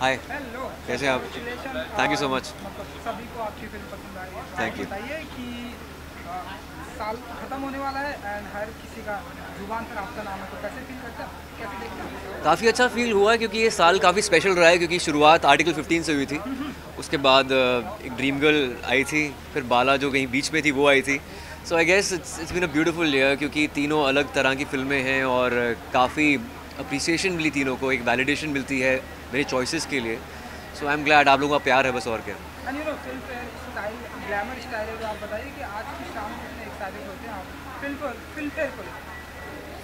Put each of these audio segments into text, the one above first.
Hi hello कैसे आप? Thank you so much सभी को आपकी फ़िल्म पसंद आई है Thank you. बताइए कि साल खत्म होने वाला है एंड हर किसी का ज़ुबान पर आपका नाम है तो कैसे फील करते हैं कैसे देखते काफ़ी अच्छा फील हुआ है क्योंकि ये साल काफ़ी स्पेशल रहा है क्योंकि शुरुआत आर्टिकल 15 से हुई थी। उसके बाद एक ड्रीम गर्ल आई थी, फिर बाला जो कहीं बीच में थी, वो आई थी। So I guess it's been a beautiful year क्योंकि तीनों अलग तरह की फ़िल्में हैं और काफ़ी अप्रिसिएशन मिली तीनों को एक वैलिडेशन मिलती है मेरे चॉइसेस के लिए। सो आई एम ग्लैड आप लोगों का प्यार है बस और क्या। Filmfare style glamour style आप बताइए कि आज की शाम में कितने एक्साइटेड होते आप? फ़िल्म पर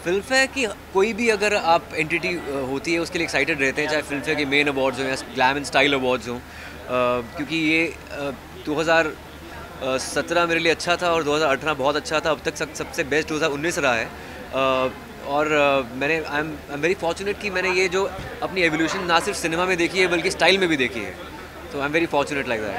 फ़िल्म फेयर को कोई भी अगर आप एंटिटी होती है उसके लिए एक्साइटेड रहते हैं चाहे फ़िल्म फेयर के मेन अवार्ड्स हों या ग्लैम एंड स्टाइल अवार्ड्स हों क्योंकि ये दो हज़ार सत्रह मेरे लिए अच्छा था और 2018 बहुत अच्छा था अब तक सबसे बेस्ट 2019 रहा है। और अ, मैंने I am I am very fortunate कि मैंने ये जो अपनी एवोल्यूशन ना सिर्फ़ सिनेमा में देखी है बल्कि स्टाइल में भी देखी है। तो I am very fortunate like that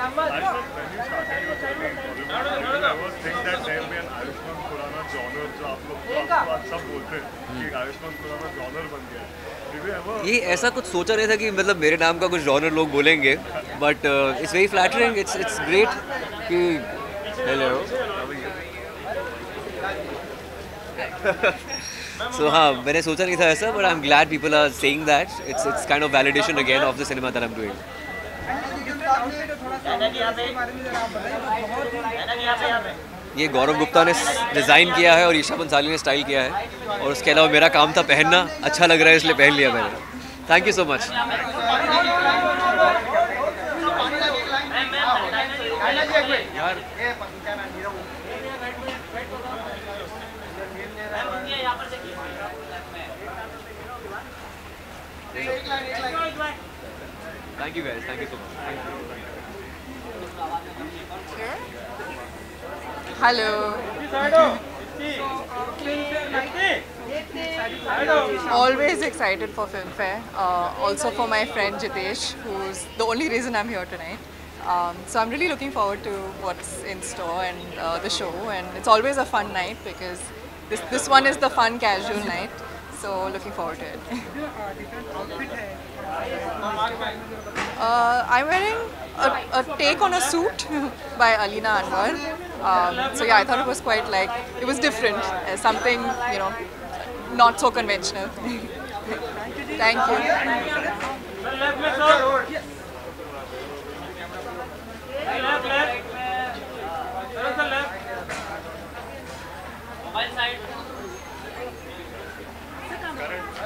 ये ऐसा कुछ सोचा नहीं था कि मतलब मेरे नाम का कुछ जॉनर लोग बोलेंगे but it's very flattering it's it's great कि हेलो सो हाँ मैंने सोचा नहीं था ऐसा the cinema that I am doing different outfit है थोड़ा सा इसके बारे में जरा आप बताइए बहुत ही ये गौरव गुप्ता ने डिज़ाइन किया है और ईशा बंसाली ने स्टाइल किया है। और उसके अलावा मेरा काम था पहनना अच्छा लग रहा है इसलिए पहन लिया मैंने। थैंक यू सो मच यार Thank you guys. Thank you so much. Thank you. Hello. Always excited for Film Fair. Uh, also for my friend Jitesh, who's the only reason I'm here tonight. Um, so I'm really looking forward to what's in store and uh, the show. And it's always a fun night because this this one is the fun casual night. So looking forward to it. uh, I'm wearing a, a, take on a suit by Alina Anwar. Um, so yeah, I thought it was quite like it was different, uh, something you know, not so conventional. Thank you.